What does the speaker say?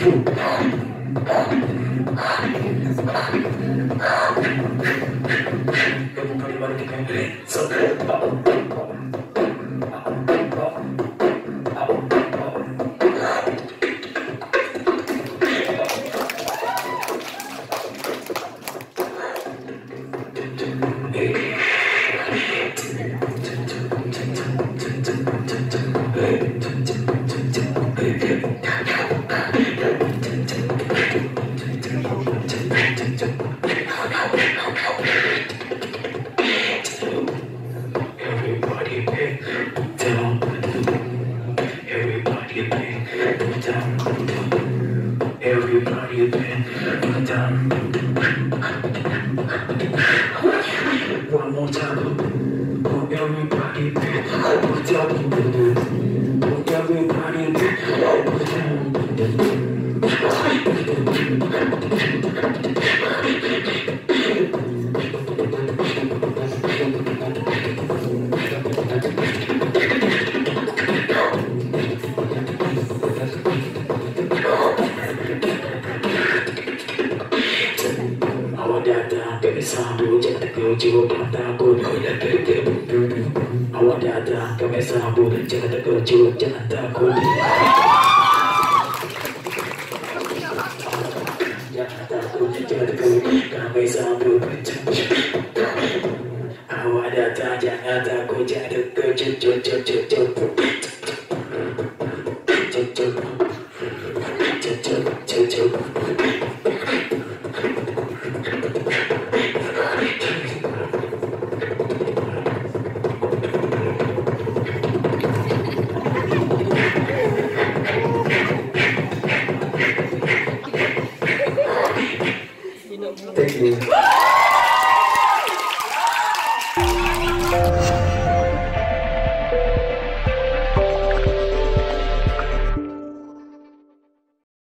Hey. Everybody been One more time. Everybody been Everybody been Everybody been jangan takut Woo!